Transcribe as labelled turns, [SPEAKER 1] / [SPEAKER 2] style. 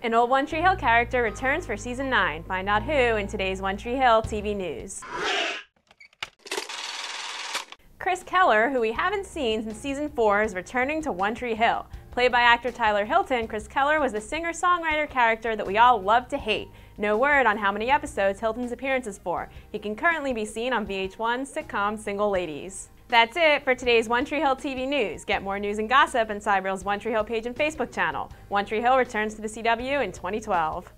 [SPEAKER 1] An old One Tree Hill character returns for season 9. Find out who in today's One Tree Hill TV news. Chris Keller, who we haven't seen since season 4, is returning to One Tree Hill. Played by actor Tyler Hilton, Chris Keller was the singer songwriter character that we all love to hate. No word on how many episodes Hilton's appearance is for. He can currently be seen on VH1's sitcom Single Ladies. That's it for today's One Tree Hill TV news. Get more news and gossip on SideReel's One Tree Hill page and Facebook channel. One Tree Hill returns to the CW in 2012.